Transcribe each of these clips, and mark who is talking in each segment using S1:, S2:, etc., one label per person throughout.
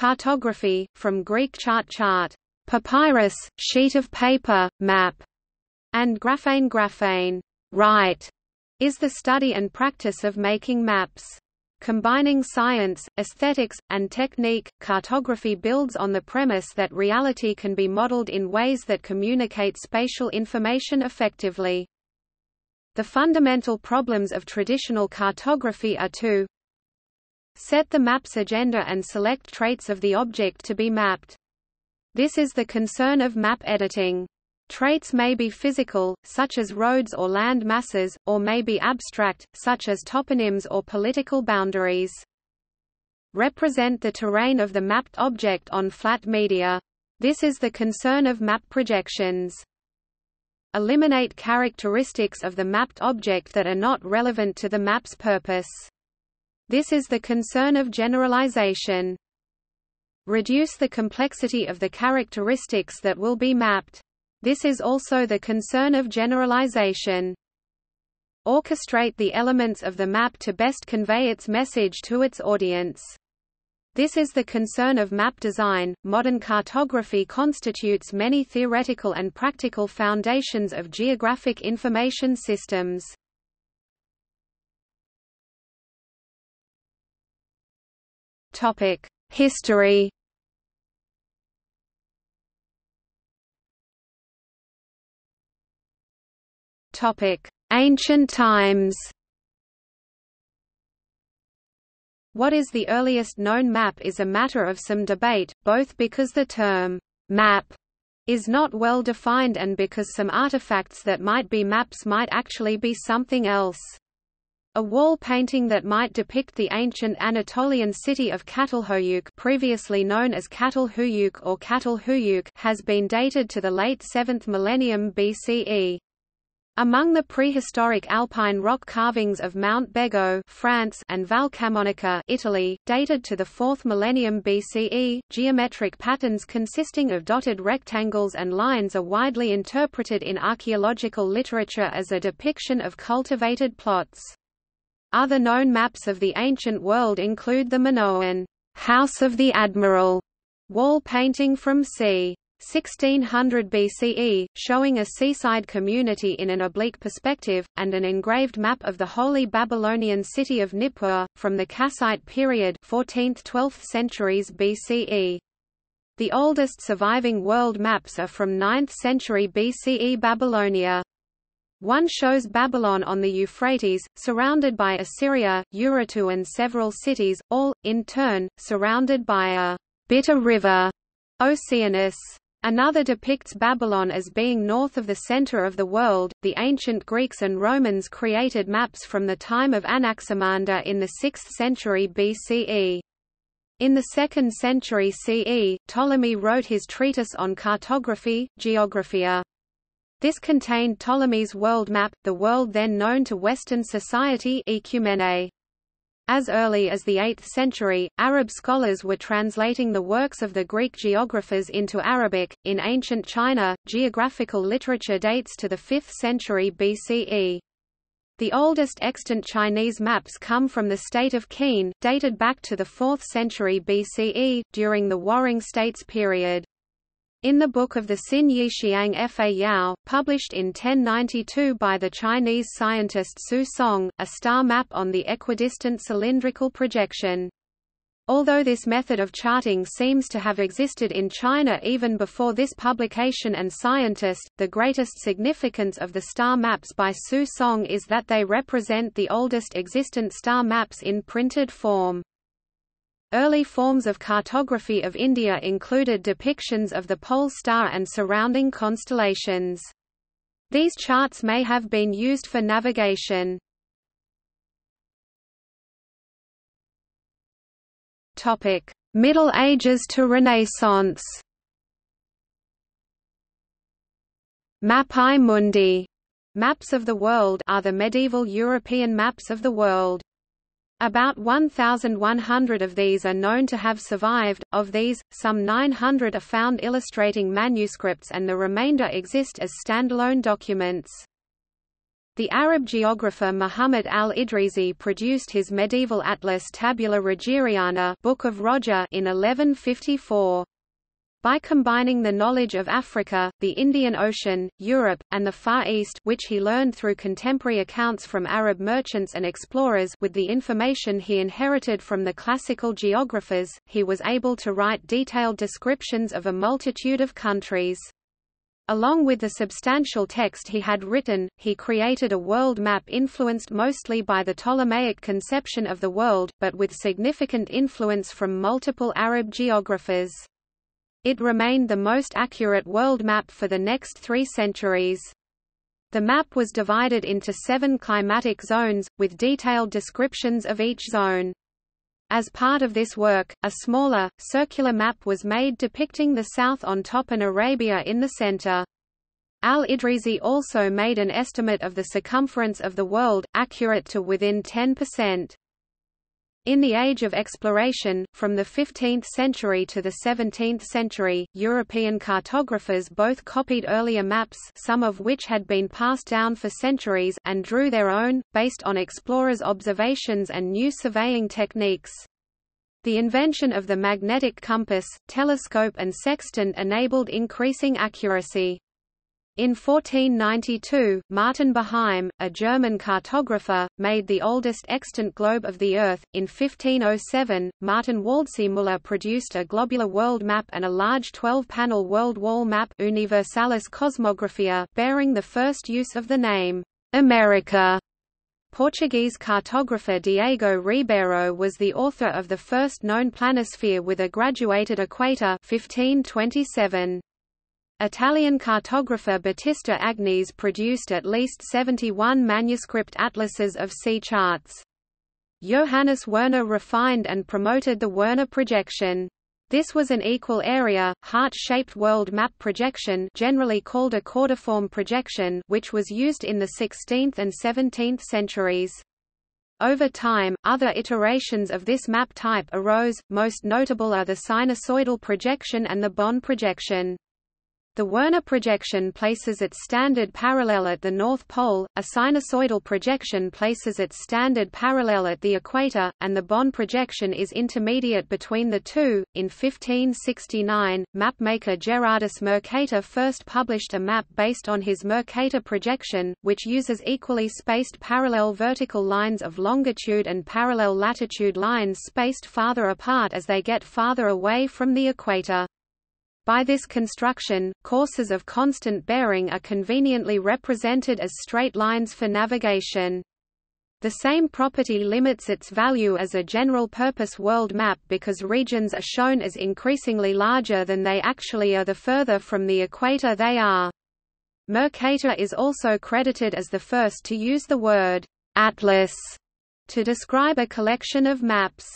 S1: Cartography, from Greek chart chart, papyrus, sheet of paper, map, and graphane graphane, write, is the study and practice of making maps. Combining science, aesthetics, and technique, cartography builds on the premise that reality can be modeled in ways that communicate spatial information effectively. The fundamental problems of traditional cartography are to set the map's agenda and select traits of the object to be mapped. This is the concern of map editing. Traits may be physical, such as roads or land masses, or may be abstract, such as toponyms or political boundaries. Represent the terrain of the mapped object on flat media. This is the concern of map projections. Eliminate characteristics of the mapped object that are not relevant to the map's purpose. This is the concern of generalization. Reduce the complexity of the characteristics that will be mapped. This is also the concern of generalization. Orchestrate the elements of the map to best convey its message to its audience. This is the concern of map design. Modern cartography constitutes many theoretical and practical foundations of geographic information systems. Topic: History Topic: Ancient times. What is the earliest known map is a matter of some debate, both because the term map is not well defined and because some artifacts that might be maps might actually be something else. A wall painting that might depict the ancient Anatolian city of Catalhoyuk previously known as Catalhuyuk or Catalhuyuk has been dated to the late 7th millennium BCE. Among the prehistoric alpine rock carvings of Mount Bego France and Valcamonica Italy, dated to the 4th millennium BCE, geometric patterns consisting of dotted rectangles and lines are widely interpreted in archaeological literature as a depiction of cultivated plots. Other known maps of the ancient world include the Minoan House of the Admiral wall painting from c. 1600 BCE, showing a seaside community in an oblique perspective, and an engraved map of the Holy Babylonian city of Nippur, from the Kassite period 14th–12th centuries BCE. The oldest surviving world maps are from 9th century BCE Babylonia. One shows Babylon on the Euphrates, surrounded by Assyria, Urartu and several cities, all, in turn, surrounded by a bitter river, Oceanus. Another depicts Babylon as being north of the center of the world. The ancient Greeks and Romans created maps from the time of Anaximander in the 6th century BCE. In the 2nd century CE, Ptolemy wrote his treatise on cartography, Geographia. This contained Ptolemy's world map, the world then known to Western society. As early as the 8th century, Arab scholars were translating the works of the Greek geographers into Arabic. In ancient China, geographical literature dates to the 5th century BCE. The oldest extant Chinese maps come from the state of Qin, dated back to the 4th century BCE, during the Warring States period. In the Book of the Xin Yixiang Fa Yao, published in 1092 by the Chinese scientist Su Song, a star map on the equidistant cylindrical projection. Although this method of charting seems to have existed in China even before this publication and scientist, the greatest significance of the star maps by Su Song is that they represent the oldest existent star maps in printed form. Early forms of cartography of India included depictions of the pole star and surrounding constellations. These charts may have been used for navigation. Middle Ages to Renaissance. Mappae Mundi maps of the world are the medieval European maps of the world. About 1,100 of these are known to have survived, of these, some 900 are found illustrating manuscripts and the remainder exist as standalone documents. The Arab geographer Muhammad al-Idrisi produced his medieval atlas Tabula Rogeriana Book of Roger in 1154. By combining the knowledge of Africa, the Indian Ocean, Europe, and the Far East which he learned through contemporary accounts from Arab merchants and explorers with the information he inherited from the classical geographers, he was able to write detailed descriptions of a multitude of countries. Along with the substantial text he had written, he created a world map influenced mostly by the Ptolemaic conception of the world, but with significant influence from multiple Arab geographers. It remained the most accurate world map for the next three centuries. The map was divided into seven climatic zones, with detailed descriptions of each zone. As part of this work, a smaller, circular map was made depicting the south on top and Arabia in the center. Al-Idrisi also made an estimate of the circumference of the world, accurate to within 10%. In the Age of Exploration, from the 15th century to the 17th century, European cartographers both copied earlier maps some of which had been passed down for centuries and drew their own, based on explorers' observations and new surveying techniques. The invention of the magnetic compass, telescope and sextant enabled increasing accuracy. In 1492, Martin Behaim, a German cartographer, made the oldest extant globe of the Earth. In 1507, Martin Waldseemüller produced a globular world map and a large 12-panel world wall map Universalis Cosmographia bearing the first use of the name, America. Portuguese cartographer Diego Ribeiro was the author of the first known planisphere with a graduated equator 1527. Italian cartographer Battista Agnes produced at least 71 manuscript atlases of sea charts. Johannes Werner refined and promoted the Werner projection. This was an equal area, heart-shaped world map projection generally called a chordiform projection which was used in the 16th and 17th centuries. Over time, other iterations of this map type arose, most notable are the sinusoidal projection and the Bonne projection. The Werner projection places its standard parallel at the North Pole, a sinusoidal projection places its standard parallel at the equator, and the Bonne projection is intermediate between the two. In 1569, mapmaker Gerardus Mercator first published a map based on his Mercator projection, which uses equally spaced parallel vertical lines of longitude and parallel latitude lines spaced farther apart as they get farther away from the equator. By this construction, courses of constant bearing are conveniently represented as straight lines for navigation. The same property limits its value as a general-purpose world map because regions are shown as increasingly larger than they actually are the further from the equator they are. Mercator is also credited as the first to use the word «atlas» to describe a collection of maps.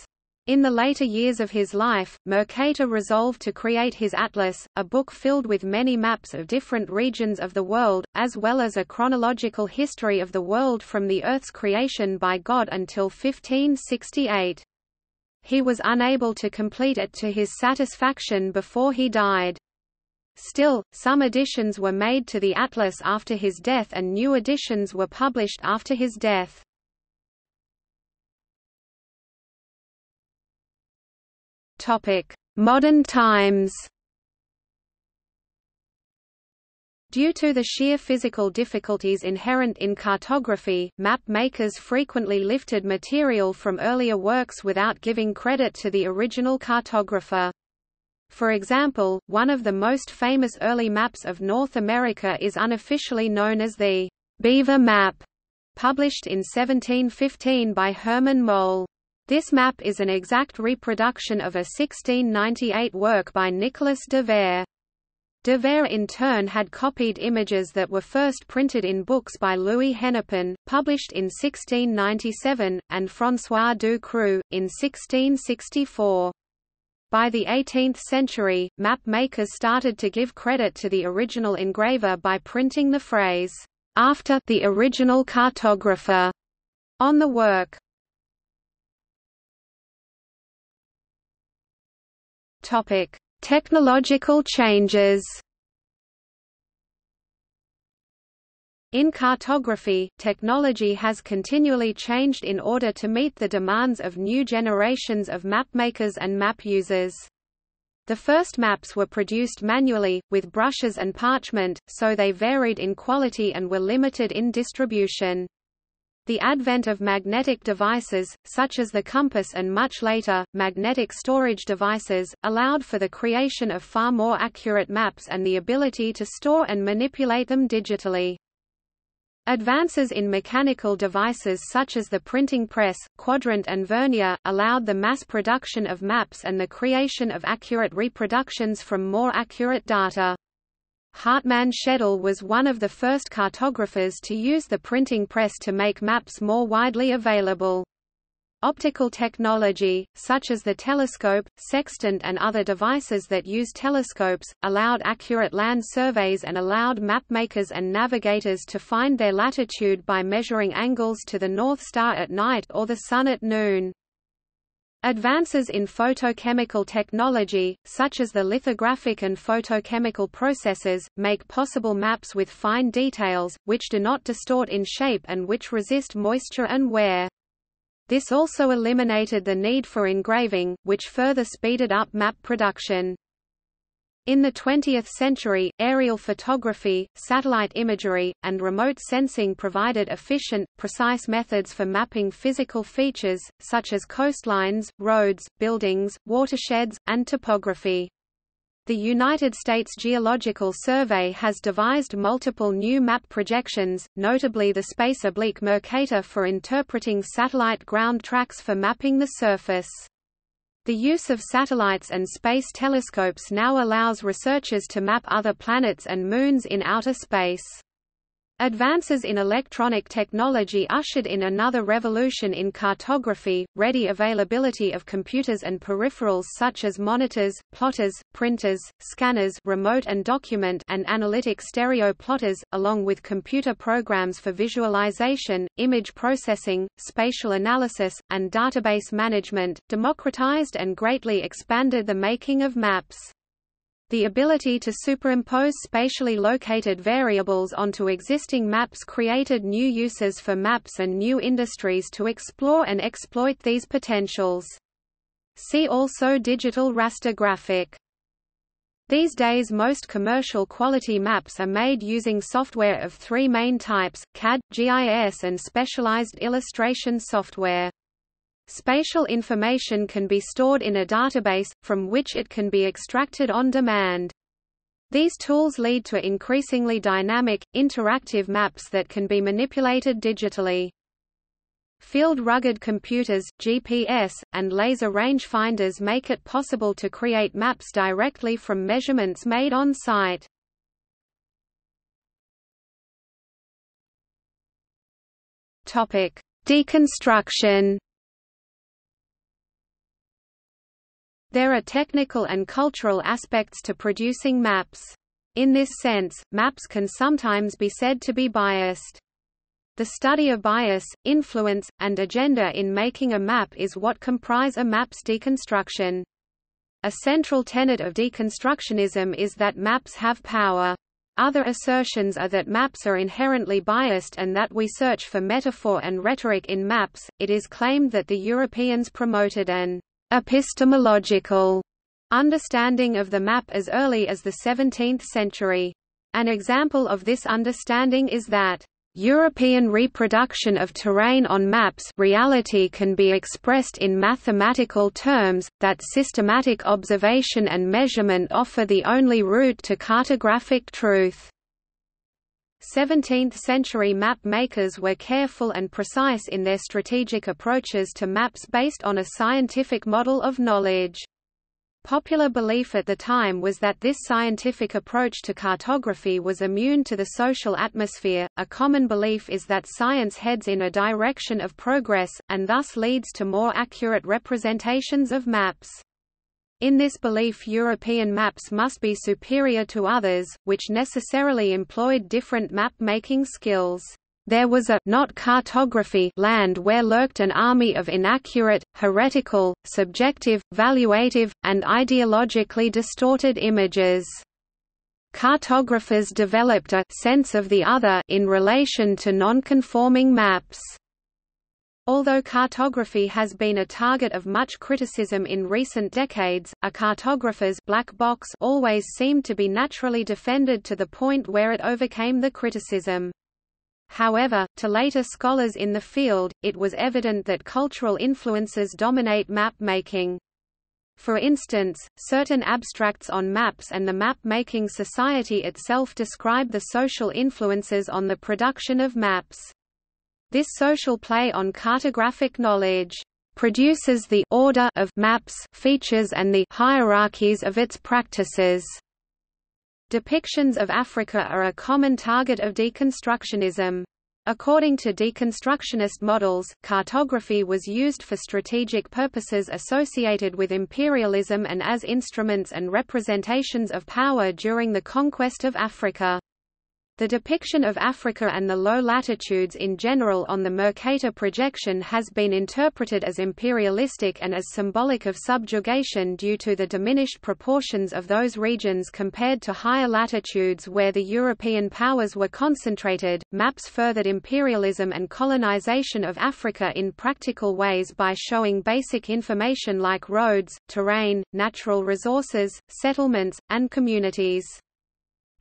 S1: In the later years of his life, Mercator resolved to create his Atlas, a book filled with many maps of different regions of the world, as well as a chronological history of the world from the Earth's creation by God until 1568. He was unable to complete it to his satisfaction before he died. Still, some additions were made to the Atlas after his death and new editions were published after his death. Modern times Due to the sheer physical difficulties inherent in cartography, map makers frequently lifted material from earlier works without giving credit to the original cartographer. For example, one of the most famous early maps of North America is unofficially known as the Beaver Map, published in 1715 by Herman Moll. This map is an exact reproduction of a 1698 work by Nicolas de Fer. De Fer in turn had copied images that were first printed in books by Louis Hennepin, published in 1697, and François du Creux, in 1664. By the 18th century, map makers started to give credit to the original engraver by printing the phrase, "...after the original cartographer", on the work. Topic: Technological changes. In cartography, technology has continually changed in order to meet the demands of new generations of mapmakers and map users. The first maps were produced manually, with brushes and parchment, so they varied in quality and were limited in distribution. The advent of magnetic devices, such as the compass and much later, magnetic storage devices, allowed for the creation of far more accurate maps and the ability to store and manipulate them digitally. Advances in mechanical devices such as the printing press, quadrant and vernier, allowed the mass production of maps and the creation of accurate reproductions from more accurate data. Hartmann Schedel was one of the first cartographers to use the printing press to make maps more widely available. Optical technology, such as the telescope, sextant and other devices that use telescopes, allowed accurate land surveys and allowed mapmakers and navigators to find their latitude by measuring angles to the North Star at night or the Sun at noon. Advances in photochemical technology, such as the lithographic and photochemical processes, make possible maps with fine details, which do not distort in shape and which resist moisture and wear. This also eliminated the need for engraving, which further speeded up map production. In the 20th century, aerial photography, satellite imagery, and remote sensing provided efficient, precise methods for mapping physical features, such as coastlines, roads, buildings, watersheds, and topography. The United States Geological Survey has devised multiple new map projections, notably the Space Oblique Mercator for interpreting satellite ground tracks for mapping the surface. The use of satellites and space telescopes now allows researchers to map other planets and moons in outer space. Advances in electronic technology ushered in another revolution in cartography, ready availability of computers and peripherals such as monitors, plotters, printers, scanners remote and document and analytic stereo plotters, along with computer programs for visualization, image processing, spatial analysis, and database management, democratized and greatly expanded the making of maps. The ability to superimpose spatially located variables onto existing maps created new uses for maps and new industries to explore and exploit these potentials. See also digital raster graphic. These days most commercial quality maps are made using software of three main types, CAD, GIS and specialized illustration software. Spatial information can be stored in a database, from which it can be extracted on demand. These tools lead to increasingly dynamic, interactive maps that can be manipulated digitally. Field rugged computers, GPS, and laser rangefinders make it possible to create maps directly from measurements made on site. Deconstruction There are technical and cultural aspects to producing maps. In this sense, maps can sometimes be said to be biased. The study of bias, influence, and agenda in making a map is what comprise a map's deconstruction. A central tenet of deconstructionism is that maps have power. Other assertions are that maps are inherently biased and that we search for metaphor and rhetoric in maps. It is claimed that the Europeans promoted an epistemological understanding of the map as early as the 17th century. An example of this understanding is that European reproduction of terrain on maps reality can be expressed in mathematical terms, that systematic observation and measurement offer the only route to cartographic truth. 17th-century map makers were careful and precise in their strategic approaches to maps based on a scientific model of knowledge. Popular belief at the time was that this scientific approach to cartography was immune to the social atmosphere. A common belief is that science heads in a direction of progress, and thus leads to more accurate representations of maps. In this belief European maps must be superior to others, which necessarily employed different map-making skills. There was a not cartography land where lurked an army of inaccurate, heretical, subjective, valuative, and ideologically distorted images. cartographers developed a sense of the other in relation to non-conforming maps. Although cartography has been a target of much criticism in recent decades, a cartographer's black box always seemed to be naturally defended to the point where it overcame the criticism. However, to later scholars in the field, it was evident that cultural influences dominate map making. For instance, certain abstracts on maps and the map-making society itself describe the social influences on the production of maps. This social play on cartographic knowledge produces the order of maps features and the hierarchies of its practices. Depictions of Africa are a common target of deconstructionism. According to deconstructionist models, cartography was used for strategic purposes associated with imperialism and as instruments and representations of power during the conquest of Africa. The depiction of Africa and the low latitudes in general on the Mercator projection has been interpreted as imperialistic and as symbolic of subjugation due to the diminished proportions of those regions compared to higher latitudes where the European powers were concentrated. Maps furthered imperialism and colonization of Africa in practical ways by showing basic information like roads, terrain, natural resources, settlements, and communities.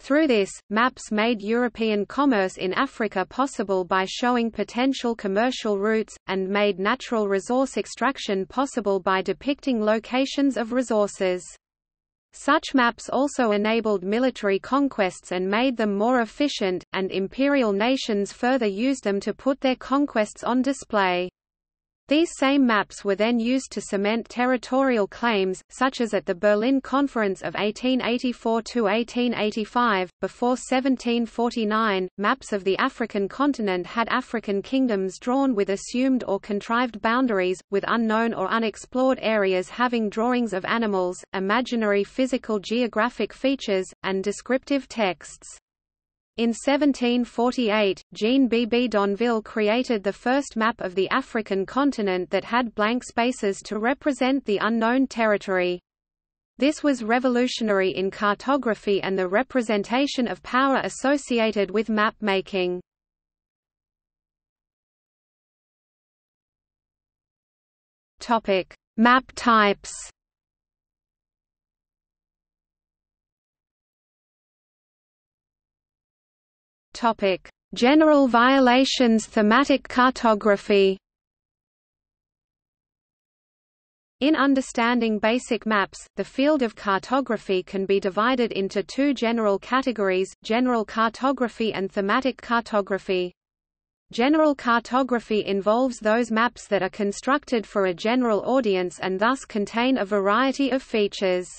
S1: Through this, maps made European commerce in Africa possible by showing potential commercial routes, and made natural resource extraction possible by depicting locations of resources. Such maps also enabled military conquests and made them more efficient, and imperial nations further used them to put their conquests on display. These same maps were then used to cement territorial claims, such as at the Berlin Conference of 1884–1885. Before 1749, maps of the African continent had African kingdoms drawn with assumed or contrived boundaries, with unknown or unexplored areas having drawings of animals, imaginary physical geographic features, and descriptive texts. In 1748, Jean Bebe d'Anville created the first map of the African continent that had blank spaces to represent the unknown territory. This was revolutionary in cartography and the representation of power associated with map making. Map types Topic: General violations thematic cartography. In understanding basic maps, the field of cartography can be divided into two general categories, general cartography and thematic cartography. General cartography involves those maps that are constructed for a general audience and thus contain a variety of features.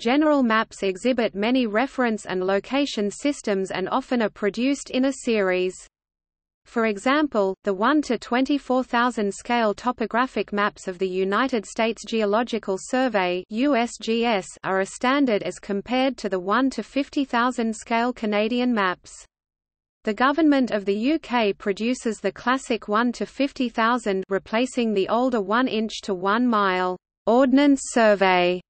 S1: General maps exhibit many reference and location systems and often are produced in a series. For example, the 1 to 24,000 scale topographic maps of the United States Geological Survey (USGS) are a standard as compared to the 1 to 50,000 scale Canadian maps. The government of the UK produces the classic 1 to 50,000 replacing the older 1 inch to 1 mile Ordnance Survey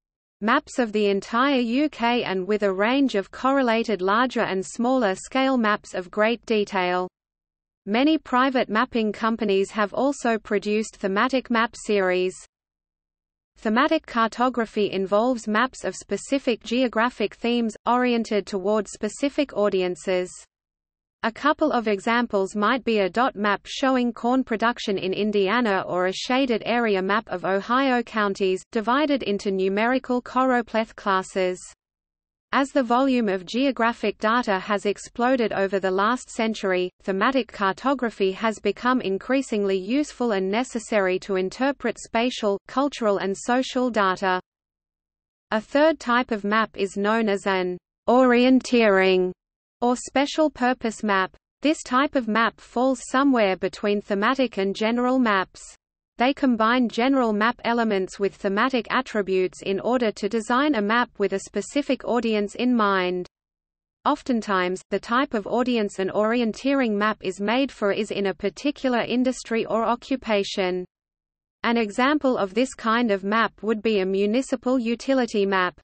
S1: Maps of the entire UK and with a range of correlated larger and smaller scale maps of great detail. Many private mapping companies have also produced thematic map series. Thematic cartography involves maps of specific geographic themes, oriented toward specific audiences. A couple of examples might be a dot map showing corn production in Indiana or a shaded area map of Ohio counties, divided into numerical choropleth classes. As the volume of geographic data has exploded over the last century, thematic cartography has become increasingly useful and necessary to interpret spatial, cultural and social data. A third type of map is known as an orienteering or special purpose map. This type of map falls somewhere between thematic and general maps. They combine general map elements with thematic attributes in order to design a map with a specific audience in mind. Oftentimes, the type of audience an orienteering map is made for is in a particular industry or occupation. An example of this kind of map would be a municipal utility map.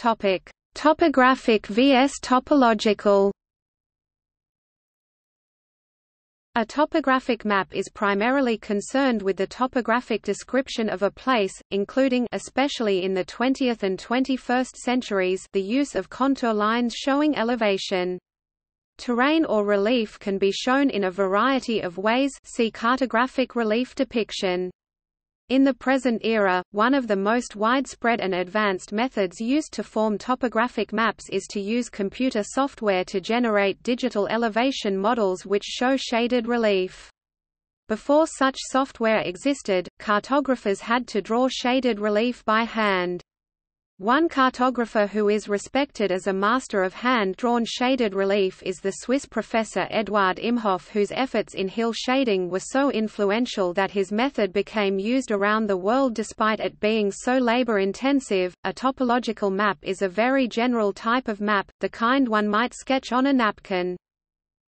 S1: Topic: Topographic vs topological. A topographic map is primarily concerned with the topographic description of a place, including especially in the 20th and 21st centuries the use of contour lines showing elevation. Terrain or relief can be shown in a variety of ways see cartographic relief depiction. In the present era, one of the most widespread and advanced methods used to form topographic maps is to use computer software to generate digital elevation models which show shaded relief. Before such software existed, cartographers had to draw shaded relief by hand. One cartographer who is respected as a master of hand-drawn shaded relief is the Swiss professor Eduard Imhof whose efforts in hill shading were so influential that his method became used around the world despite it being so labor-intensive. A topological map is a very general type of map, the kind one might sketch on a napkin.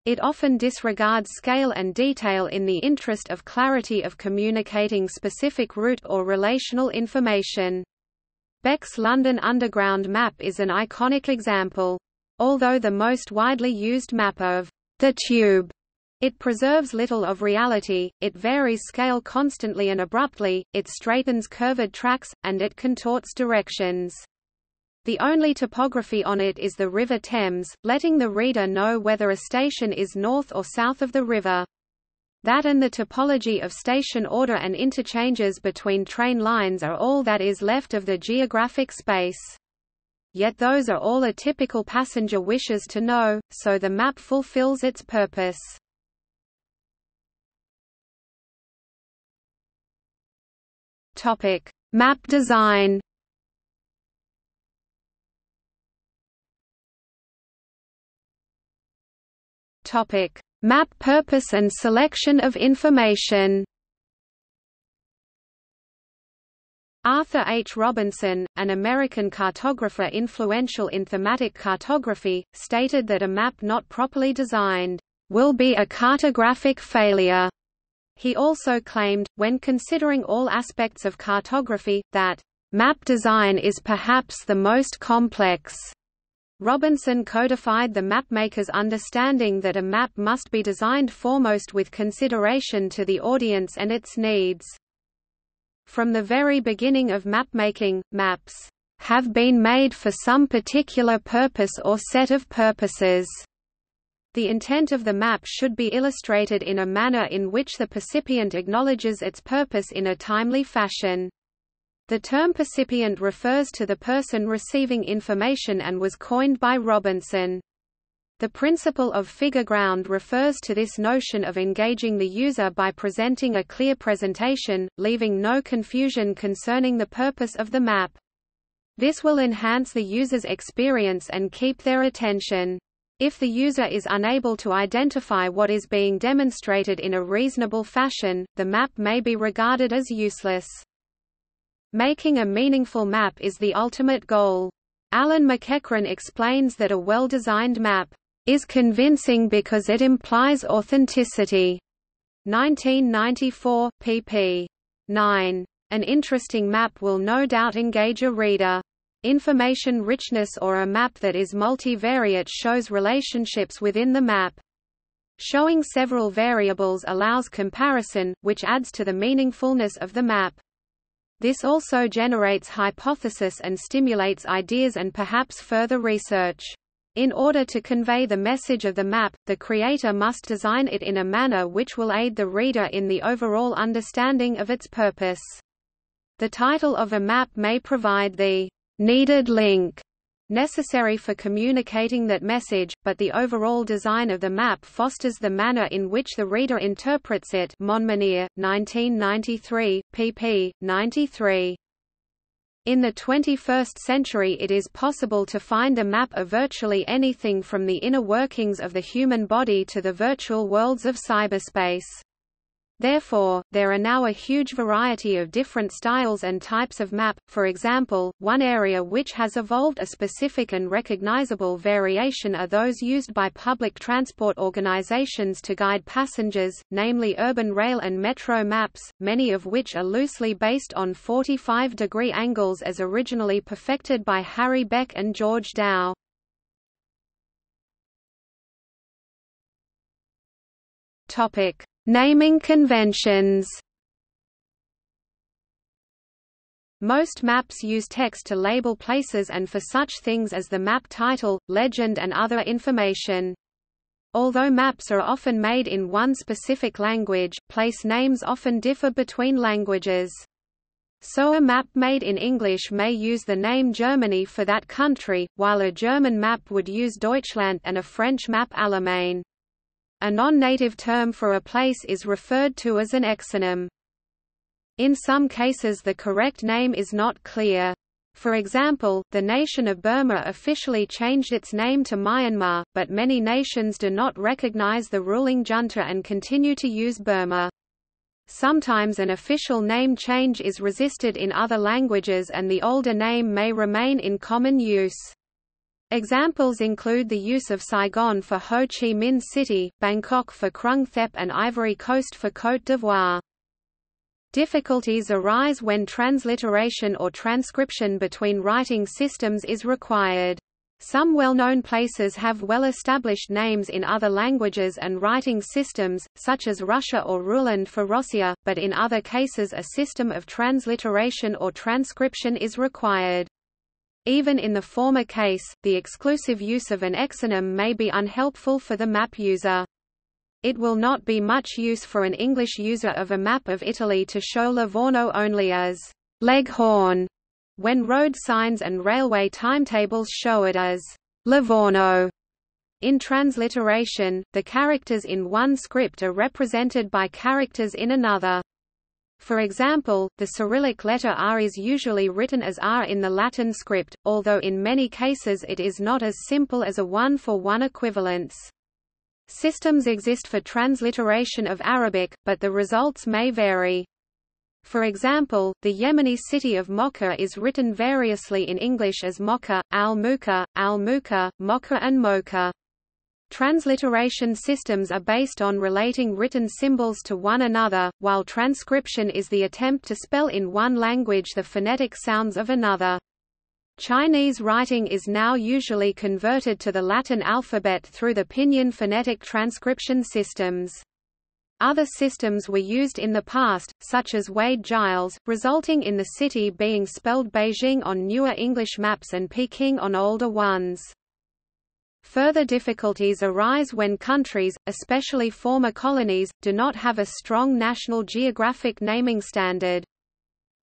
S1: It often disregards scale and detail in the interest of clarity of communicating specific route or relational information. Beck's London Underground map is an iconic example. Although the most widely used map of the tube it preserves little of reality, it varies scale constantly and abruptly, it straightens curved tracks, and it contorts directions. The only topography on it is the River Thames, letting the reader know whether a station is north or south of the river. That and the topology of station order and interchanges between train lines are all that is left of the geographic space. Yet those are all a typical passenger wishes to know, so the map fulfills its purpose. Topic: Map design. Topic: Map purpose and selection of information Arthur H. Robinson, an American cartographer influential in thematic cartography, stated that a map not properly designed, "...will be a cartographic failure." He also claimed, when considering all aspects of cartography, that, "...map design is perhaps the most complex." Robinson codified the mapmaker's understanding that a map must be designed foremost with consideration to the audience and its needs. From the very beginning of mapmaking, maps have been made for some particular purpose or set of purposes. The intent of the map should be illustrated in a manner in which the percipient acknowledges its purpose in a timely fashion. The term percipient refers to the person receiving information and was coined by Robinson. The principle of figure ground refers to this notion of engaging the user by presenting a clear presentation, leaving no confusion concerning the purpose of the map. This will enhance the user's experience and keep their attention. If the user is unable to identify what is being demonstrated in a reasonable fashion, the map may be regarded as useless. Making a meaningful map is the ultimate goal. Alan MacEachren explains that a well-designed map is convincing because it implies authenticity. 1994, pp. 9. An interesting map will no doubt engage a reader. Information richness or a map that is multivariate shows relationships within the map. Showing several variables allows comparison, which adds to the meaningfulness of the map. This also generates hypothesis and stimulates ideas and perhaps further research. In order to convey the message of the map, the creator must design it in a manner which will aid the reader in the overall understanding of its purpose. The title of a map may provide the needed link necessary for communicating that message, but the overall design of the map fosters the manner in which the reader interprets it Monmonier, 1993, pp. 93. In the 21st century it is possible to find a map of virtually anything from the inner workings of the human body to the virtual worlds of cyberspace. Therefore, there are now a huge variety of different styles and types of map, for example, one area which has evolved a specific and recognizable variation are those used by public transport organizations to guide passengers, namely urban rail and metro maps, many of which are loosely based on 45-degree angles as originally perfected by Harry Beck and George Dow. Topic Naming conventions Most maps use text to label places and for such things as the map title, legend and other information. Although maps are often made in one specific language, place names often differ between languages. So a map made in English may use the name Germany for that country, while a German map would use Deutschland and a French map Allemagne. A non-native term for a place is referred to as an exonym. In some cases the correct name is not clear. For example, the nation of Burma officially changed its name to Myanmar, but many nations do not recognize the ruling junta and continue to use Burma. Sometimes an official name change is resisted in other languages and the older name may remain in common use. Examples include the use of Saigon for Ho Chi Minh City, Bangkok for Krung Thep and Ivory Coast for Côte d'Ivoire. Difficulties arise when transliteration or transcription between writing systems is required. Some well-known places have well-established names in other languages and writing systems, such as Russia or Ruland for Rossia, but in other cases a system of transliteration or transcription is required. Even in the former case, the exclusive use of an exonym may be unhelpful for the map user. It will not be much use for an English user of a map of Italy to show Livorno only as Leghorn, when road signs and railway timetables show it as Livorno. In transliteration, the characters in one script are represented by characters in another. For example, the Cyrillic letter R is usually written as R in the Latin script, although in many cases it is not as simple as a one-for-one -one equivalence. Systems exist for transliteration of Arabic, but the results may vary. For example, the Yemeni city of Mocha is written variously in English as Mocha, Al-Muka, Al-Muka, Mocha and Mocha. Transliteration systems are based on relating written symbols to one another, while transcription is the attempt to spell in one language the phonetic sounds of another. Chinese writing is now usually converted to the Latin alphabet through the pinyin phonetic transcription systems. Other systems were used in the past, such as Wade-Giles, resulting in the city being spelled Beijing on newer English maps and Peking on older ones. Further difficulties arise when countries, especially former colonies, do not have a strong national geographic naming standard.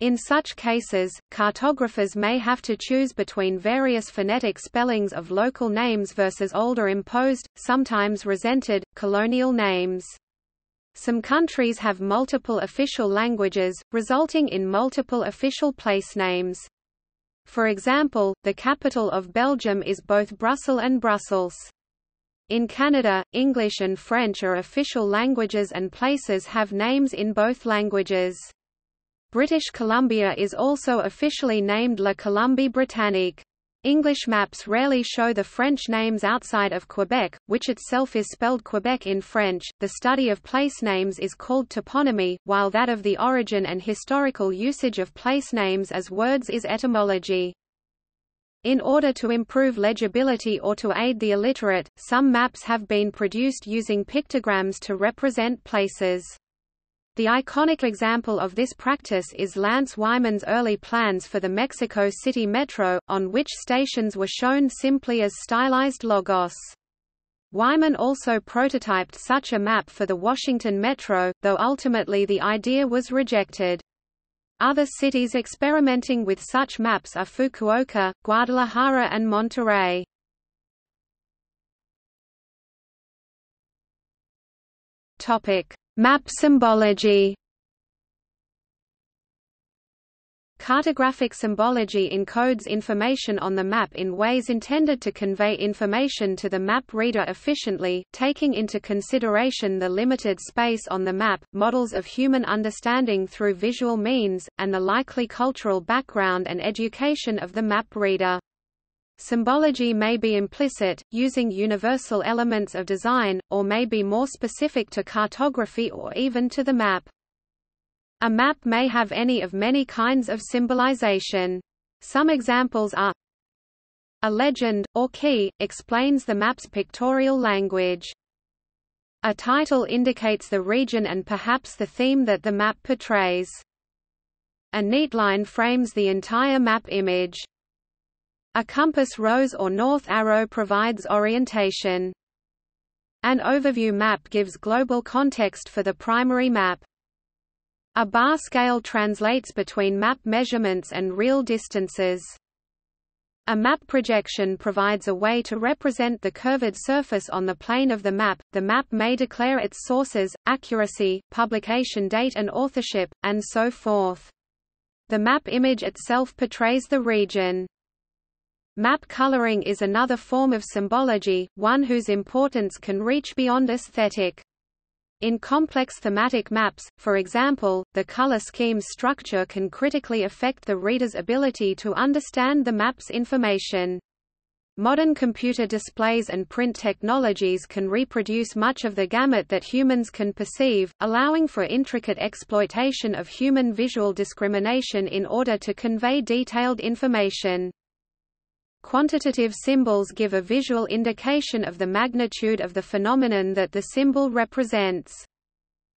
S1: In such cases, cartographers may have to choose between various phonetic spellings of local names versus older imposed, sometimes resented, colonial names. Some countries have multiple official languages, resulting in multiple official place names. For example, the capital of Belgium is both Brussels and Brussels. In Canada, English and French are official languages and places have names in both languages. British Columbia is also officially named La Colombie-Britannique. English maps rarely show the French names outside of Quebec, which itself is spelled Quebec in French. The study of place names is called toponymy, while that of the origin and historical usage of place names as words is etymology. In order to improve legibility or to aid the illiterate, some maps have been produced using pictograms to represent places. The iconic example of this practice is Lance Wyman's early plans for the Mexico City Metro, on which stations were shown simply as stylized logos. Wyman also prototyped such a map for the Washington Metro, though ultimately the idea was rejected. Other cities experimenting with such maps are Fukuoka, Guadalajara and Monterrey. Topic: Map symbology Cartographic symbology encodes information on the map in ways intended to convey information to the map reader efficiently, taking into consideration the limited space on the map, models of human understanding through visual means, and the likely cultural background and education of the map reader. Symbology may be implicit, using universal elements of design, or may be more specific to cartography or even to the map. A map may have any of many kinds of symbolization. Some examples are A legend, or key, explains the map's pictorial language. A title indicates the region and perhaps the theme that the map portrays. A neatline frames the entire map image. A compass rose or north arrow provides orientation. An overview map gives global context for the primary map. A bar scale translates between map measurements and real distances. A map projection provides a way to represent the curved surface on the plane of the map. The map may declare its sources, accuracy, publication date and authorship, and so forth. The map image itself portrays the region. Map coloring is another form of symbology, one whose importance can reach beyond aesthetic. In complex thematic maps, for example, the color scheme's structure can critically affect the reader's ability to understand the map's information. Modern computer displays and print technologies can reproduce much of the gamut that humans can perceive, allowing for intricate exploitation of human visual discrimination in order to convey detailed information. Quantitative symbols give a visual indication of the magnitude of the phenomenon that the symbol represents.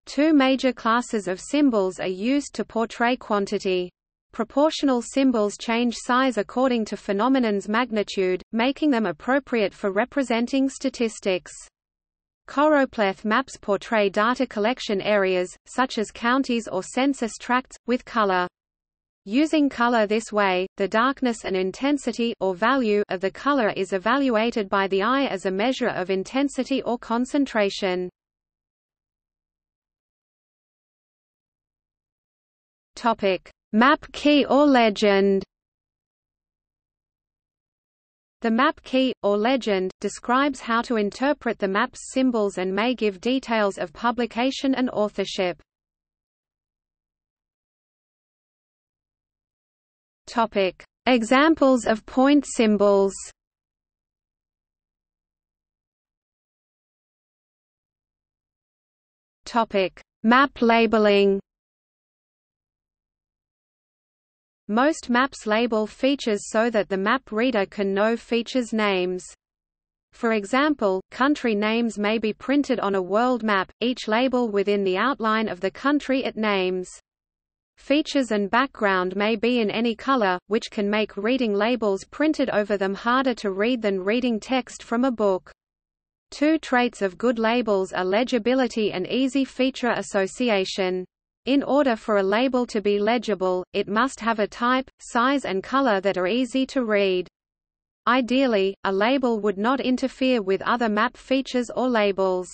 S1: Two major classes of symbols are used to portray quantity. Proportional symbols change size according to phenomenon's magnitude, making them appropriate for representing statistics. Choropleth maps portray data collection areas, such as counties or census tracts, with color. Using color this way, the darkness and intensity or value of the color is evaluated by the eye as a measure of intensity or concentration. Topic: Map key or legend. The map key, or legend, describes how to interpret the map's symbols and may give details of publication and authorship. Topic: Examples of point symbols. Topic: Map labeling. Most maps label features so that the map reader can know features' names. For example, country names may be printed on a world map, each label within the outline of the country it names. Features and background may be in any color, which can make reading labels printed over them harder to read than reading text from a book. Two traits of good labels are legibility and easy feature association. In order for a label to be legible, it must have a type, size and color that are easy to read. Ideally, a label would not interfere with other map features or labels.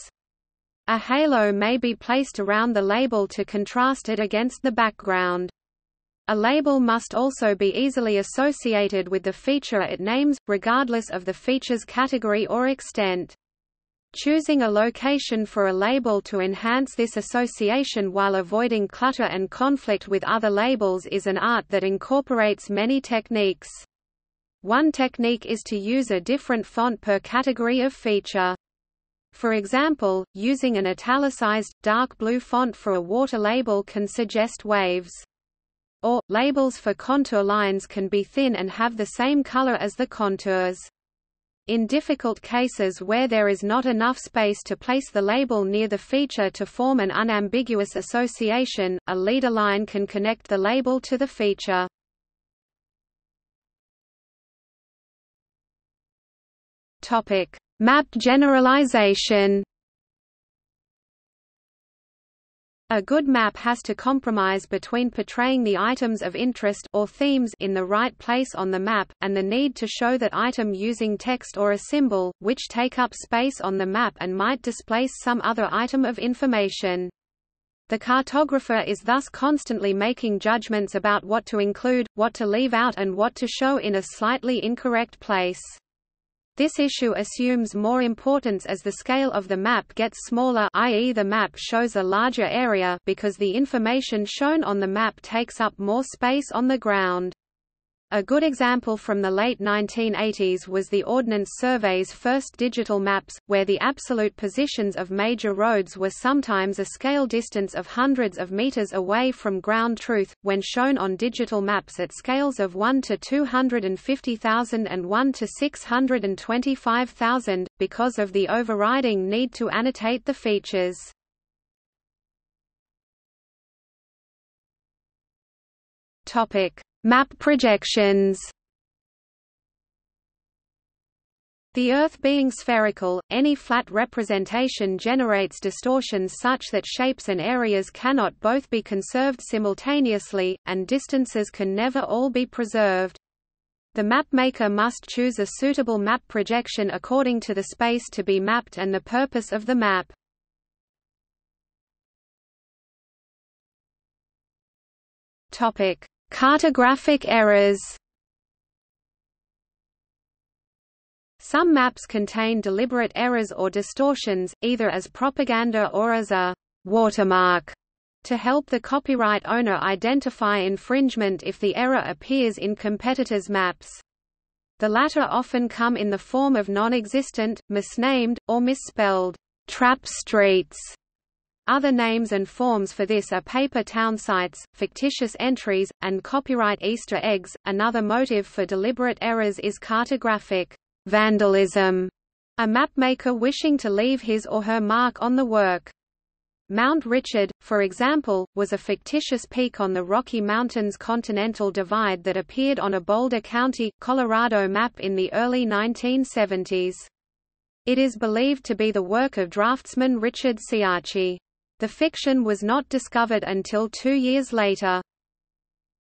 S1: A halo may be placed around the label to contrast it against the background. A label must also be easily associated with the feature it names, regardless of the feature's category or extent. Choosing a location for a label to enhance this association while avoiding clutter and conflict with other labels is an art that incorporates many techniques. One technique is to use a different font per category of feature. For example, using an italicized, dark blue font for a water label can suggest waves. Or, labels for contour lines can be thin and have the same color as the contours. In difficult cases where there is not enough space to place the label near the feature to form an unambiguous association, a leader line can connect the label to the feature. Topic: Map generalization A good map has to compromise between portraying the items of interest or themes in the right place on the map, and the need to show that item using text or a symbol, which take up space on the map and might displace some other item of information. The cartographer is thus constantly making judgments about what to include, what to leave out and what to show in a slightly incorrect place. This issue assumes more importance as the scale of the map gets smaller i.e. the map shows a larger area because the information shown on the map takes up more space on the ground. A good example from the late 1980s was the Ordnance Survey's first digital maps, where the absolute positions of major roads were sometimes a scale distance of hundreds of meters away from ground truth, when shown on digital maps at scales of 1 to 250,000 and 1 to 625,000, because of the overriding need to annotate the features. Topic Map projections The Earth being spherical, any flat representation generates distortions such that shapes and areas cannot both be conserved simultaneously, and distances can never all be preserved. The mapmaker must choose a suitable map projection according to the space to be mapped and the purpose of the map. Topic: Cartographic errors Some maps contain deliberate errors or distortions, either as propaganda or as a watermark to help the copyright owner identify infringement if the error appears in competitors' maps. The latter often come in the form of non-existent, misnamed, or misspelled trap streets other names and forms for this are paper townsites, fictitious entries, and copyright Easter eggs. Another motive for deliberate errors is cartographic vandalism, a mapmaker wishing to leave his or her mark on the work. Mount Richard, for example, was a fictitious peak on the Rocky Mountains Continental Divide that appeared on a Boulder County, Colorado map in the early 1970s. It is believed to be the work of draftsman Richard Ciacci. The fiction was not discovered until two years later.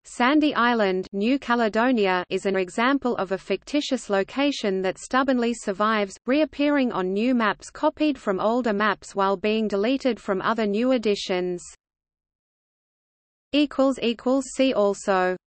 S1: Sandy Island New Caledonia is an example of a fictitious location that stubbornly survives, reappearing on new maps copied from older maps while being deleted from other new editions. See also